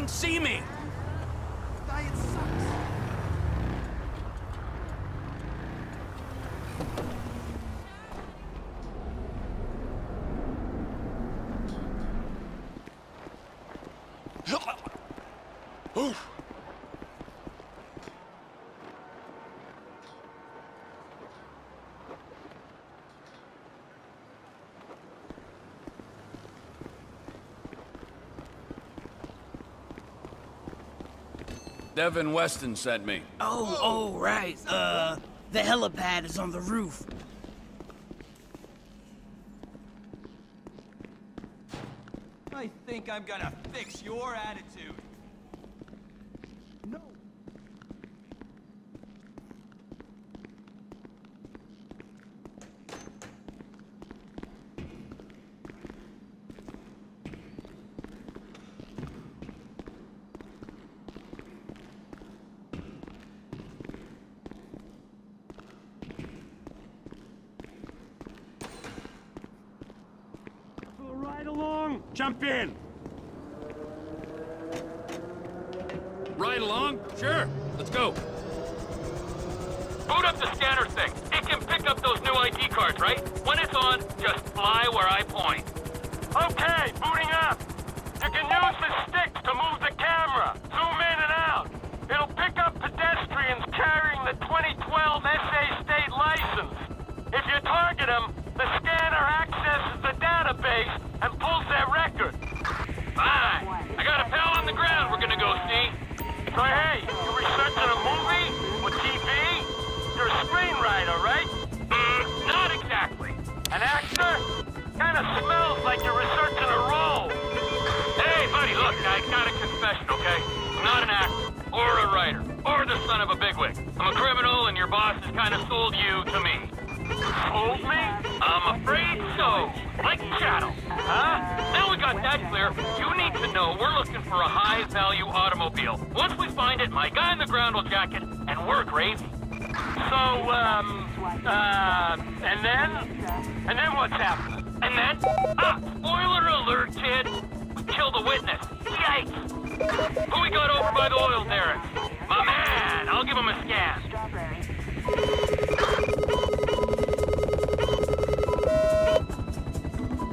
fucking see me! Devin Weston sent me. Oh, oh, right. Uh, the helipad is on the roof. I think I'm gonna fix your attitude. No. Right along. Jump in. Ride along? Sure. Let's go. Boot up the scanner thing. It can pick up those new ID cards, right? When it's on, just fly where I point. Okay, booting up. You can use the sticks to move the camera. Zoom in and out. It'll pick up pedestrians carrying the 2012 smells like you're researching a role. Hey, buddy, look, I got a confession, okay? I'm not an actor, or a writer, or the son of a bigwig. I'm a criminal, and your boss has kinda sold you to me. Sold me? I'm afraid so. Like chattel. Huh? Now we got that clear, you need to know we're looking for a high-value automobile. Once we find it, my guy in the ground will jack it, and we're gravy. So, um, uh, and then? And then what's happening? And then? Ah, spoiler alert, kid. We killed a witness. Yikes. Who we got over by the oil derrick? My man. I'll give him a scan.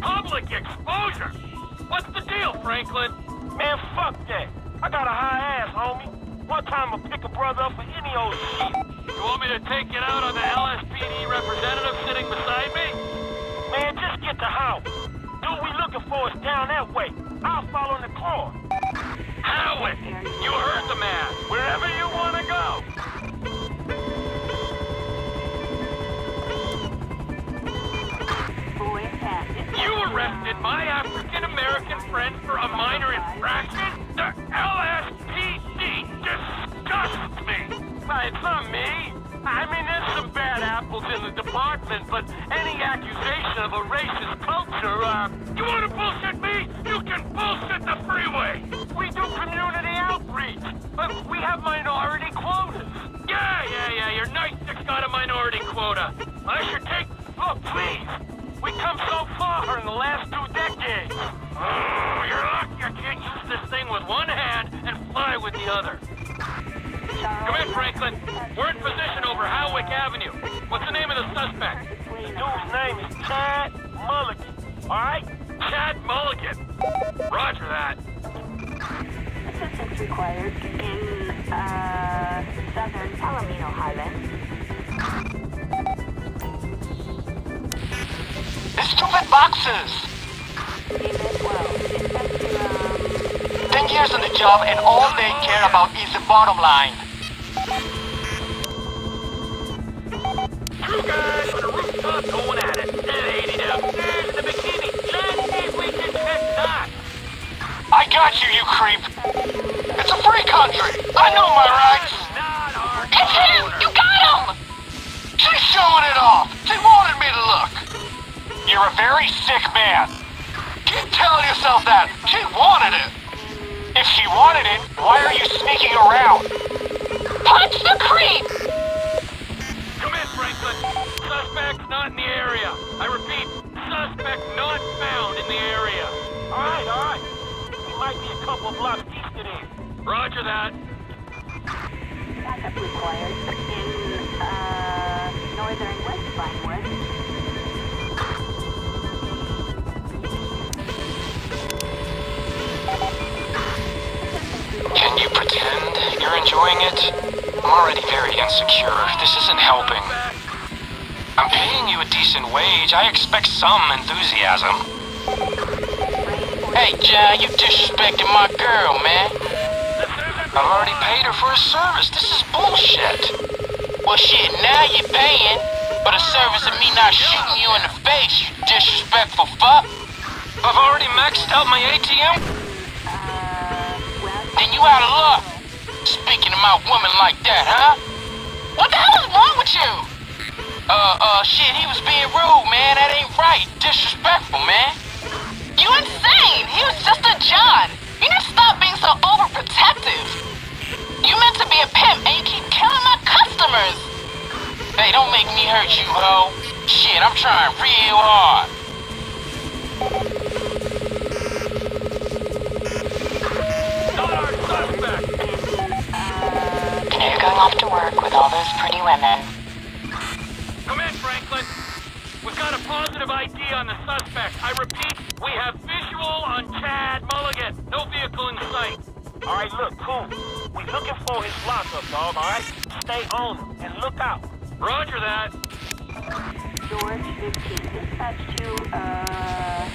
Public exposure? What's the deal, Franklin? Man, fuck that. I got a high ass, homie. One time I'll pick a brother up for any old shit. You want me to take it out on the LSPD representative sitting beside me? Get the house. Dude we looking for is down that way. I'll follow in the car. Howard, you heard the man. Wherever you want to go. You arrested my African-American friend for a minor infraction? The LSPD disgusts me! It's not me. I mean, there's some bad apples in the department, but any accusation of a racist culture, uh... You want to bullshit me? You can bullshit the freeway! We do community outreach, but we have minority quotas. Yeah, yeah, yeah, your night stick's got a minority quota. I should take... Look, please. We come so far in the last two decades. Oh, you're lucky you can't use this thing with one hand and fly with the other. Come in, Franklin. We're in position over Hawick Avenue. What's the name of the suspect? Dude's name is Chad Mulligan. All right? Chad Mulligan. Roger that. Assistance required in uh, southern Palomino Highlands. The stupid boxes! Unit 12. Expect to, um... Ten years on the job and all they care about is the bottom line. Why are you sneaking around? Punch the creep! In the area. I repeat, suspect not found in the area. All right, all right. We might be a couple of blocks east custody. Roger that. Backup required in uh, northern West Vinewood. Can you pretend you're enjoying it? I'm already very insecure. This isn't helping. I'm paying you a decent wage. I expect some enthusiasm. Hey, John, you disrespecting my girl, man. I've already paid her for a service. This is bullshit. Well, shit, now you're paying for the service of me not shooting you in the face, you disrespectful fuck. I've already maxed out my ATM. Then you out of luck. Speaking to my woman like that, huh? What the hell is wrong with you? Uh, uh, shit, he was being rude, man. That ain't right. Disrespectful, man. You insane! He was just a John. You need to stop being so overprotective. You meant to be a pimp and you keep killing my customers. Hey, don't make me hurt you, ho. Shit, I'm trying real hard. Not our suspect. You you're going off to work with all those pretty women. Positive ID on the suspect. I repeat, we have visual on Chad Mulligan. No vehicle in sight. All right, look, cool. We're looking for his lockup, dog, all right? Stay on and look out. Roger that. George 15, dispatch to, uh,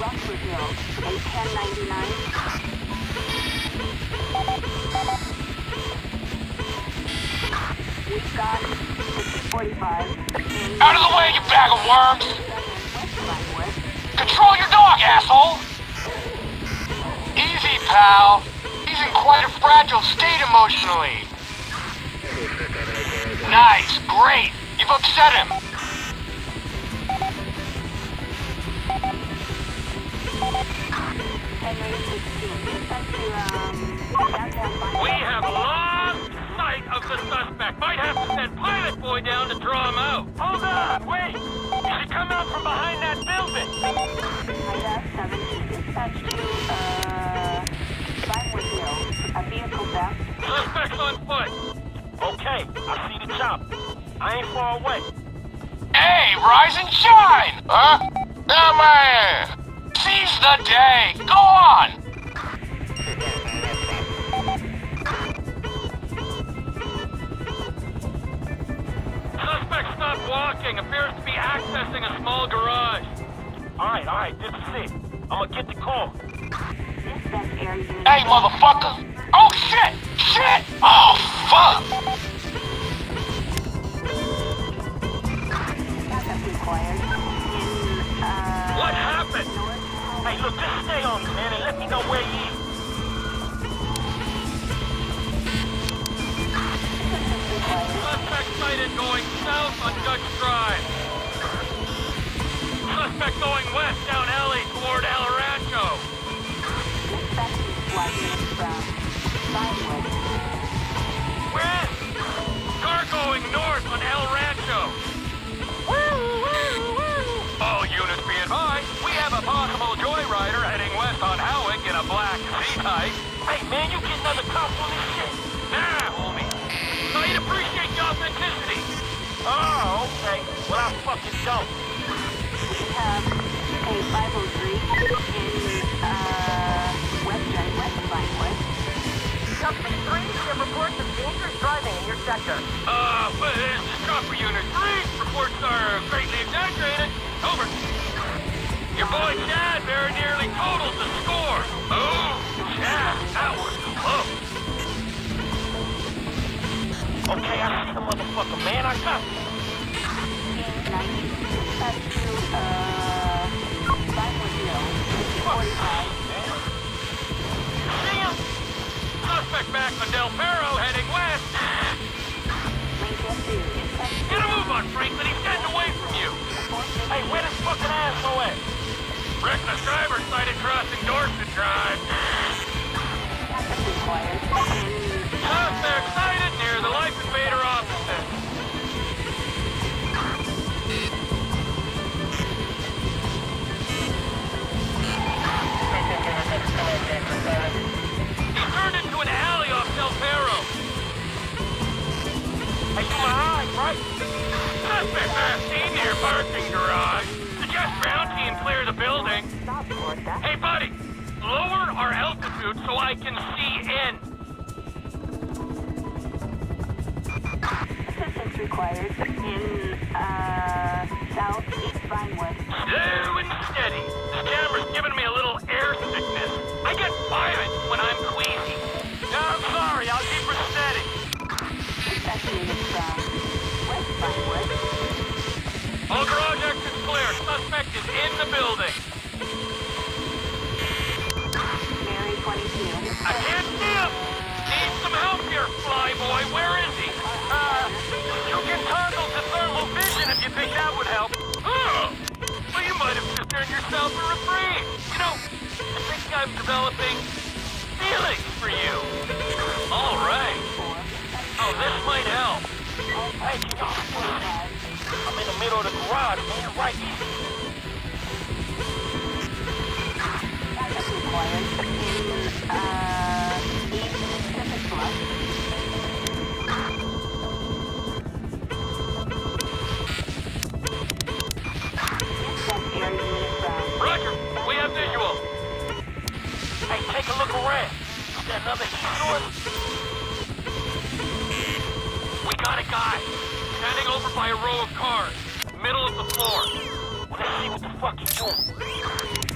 Rockford Hill, 81099. We've got the 245 in Out of the way, you bag of worms! Control your dog, asshole! Easy, pal. He's in quite a fragile state emotionally. Nice, great. You've upset him. Henry 16, dispatch to, um. We the suspect. Might have to send Pilot Boy down to draw him out. Hold on, wait. He should come out from behind that building. Ida 17, dispatch to, uh, Vinewood Hill, a vehicle theft. Suspect's on foot. Okay, I see the chop. I ain't far away. Hey, rise and shine! Huh? Oh, man. Seize the day. Go on. Walking. Appears to be accessing a small garage. All right, all right, this is it. I'm gonna get the call. Dispatch air unit. Hey, motherfucker. Oh, shit. Shit. Oh, fuck. Backup required in, What happened? Hey, look, just stay on man, and let me know where he sighted going south on Dutch Drive. Suspect going west down alley toward El Rancho. dispatch Well, I fucking don't. We have a 503 in, uh, western West Vinewood. Company 3, we have reports of dangerous driving in your sector. Uh, but this is Chopper Unit 3. Reports are greatly exaggerated. Over. Your boy Chad very nearly totaled the score. Oh, Chad, that was close. Okay, I see the motherfucker, man. I got you. Back heading west. Lincoln 2, dispatch to, Get a move on. He's getting away from you. Hey, where this fucking asshole at? Reckless driver sighted crossing Dorset Drive. right? Seen near parking garage. Suggest ground team clear the building. Hey, buddy, lower our altitude so I can see in. Assistance required in, uh, southeast Vinewood. Slow and steady. The camera's giving me a little air sickness. I get violent when I'm building. Mary 22. I can't see him. Need some help here, flyboy. Where is he? Uh, you can toggle to thermal vision if you think that would help. Oh, well, you might have just turned yourself a reprieve. You know, I think I'm developing feelings for you. All right. Oh, this might help. Hey, you know, I'm in the middle of the garage, man, right Standing over by a look around? Another shooter. We got it got. Standing opposite a row of cars. Middle of the floor. Let's see what the fuck he's doing.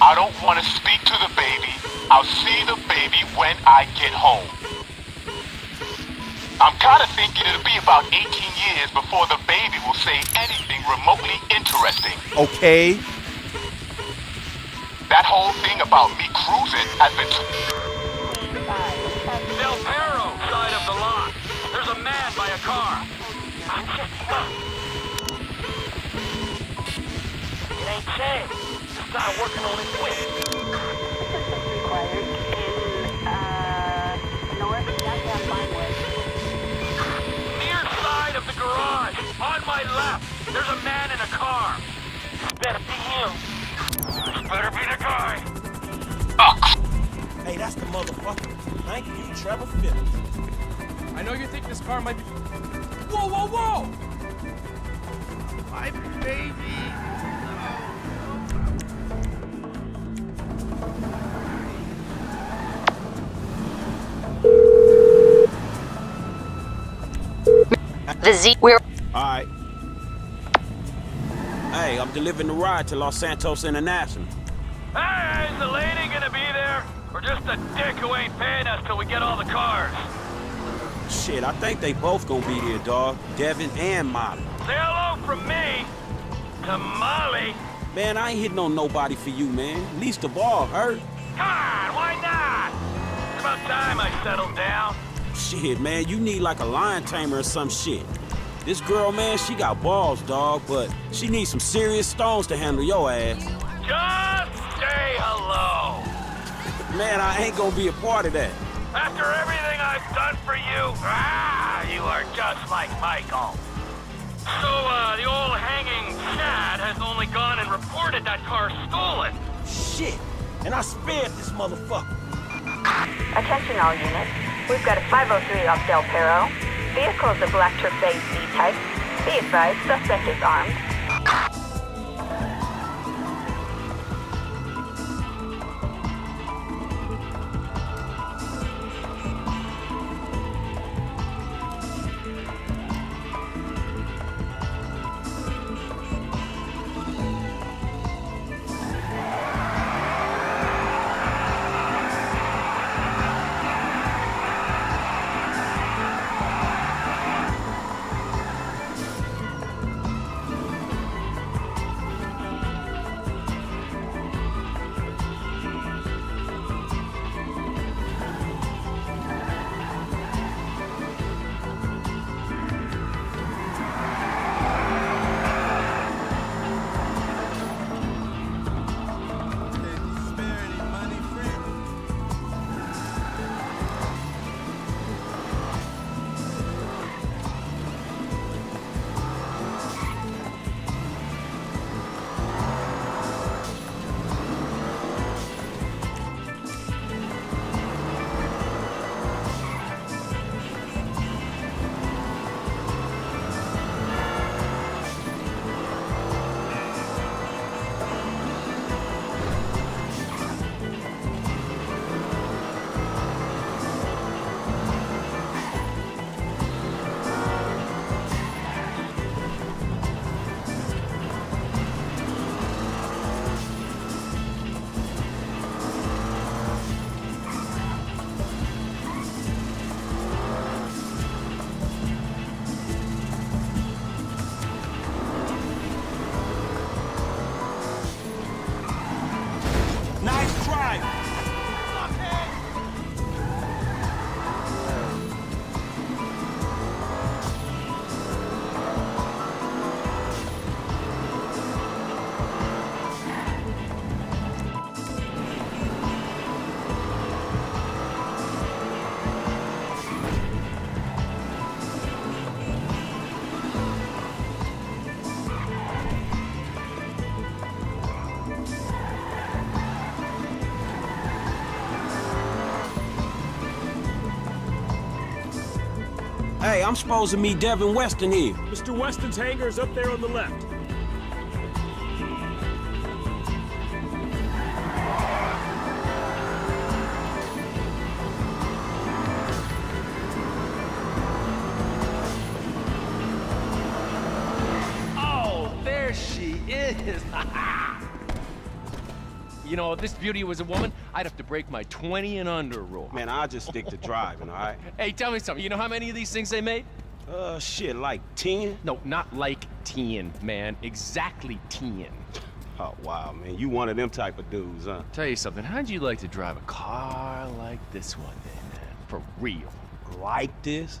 I don't want to speak to the baby. I'll see the baby when I get home. I'm kind of thinking it'll be about 18 years before the baby will say anything remotely interesting. Okay. That whole thing about me cruising has been... Del Perro side of the lot. There's a man by a car. It ain't Chad. This guy working on his whip. Assistance required in, uh, north downtown Vinewood. Near side of the garage. On my left. There's a man in a car. This better be him. Better be the guy. Hey, that's the motherfucker. Thank you, Trevor Philips. I know you think this car might be... Whoa, whoa, whoa! My baby. The Z. We're. All right. Hey, I'm delivering the ride to Los Santos International. Hey, is the lady gonna be there? Or just a dick who ain't paying us till we get all the cars? Shit, I think they both gonna be here, dog. Devin and Molly. Say hello from me to Molly. Man, I ain't hitting on nobody for you, man. Least of all, her. Come on, why not? It's about time I settled down. Shit, man, you need like a lion tamer or some shit. This girl, man, she got balls, dog, but she needs some serious stones to handle your ass. Just say hello. Man, I ain't gonna be a part of that. After everything I've done for you, ah, you are just like Michael. So, uh, the old hanging Chad has only gone and reported that car stolen. Shit, and I spared this motherfucker. Attention all units. We've got a 503 off Del Perro. Vehicle is a black base E-type. Be advised, suspect is armed. I'm supposed to meet Devin Weston here. Mr. Weston's hangar is up there on the left. Oh, there she is. you know, if this beauty was a woman, I'd have to break my 20 and under rule. Man, I just stick to driving, all right? Hey, tell me something. You know how many of these things they made? Uh, shit, like 10? No, not like 10, man. Exactly 10. Oh, wow, man. You one of them type of dudes, huh? Tell you something. How'd you like to drive a car like this one then? man? For real. Like this?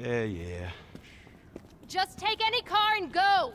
Yeah, yeah. Just take any car and go.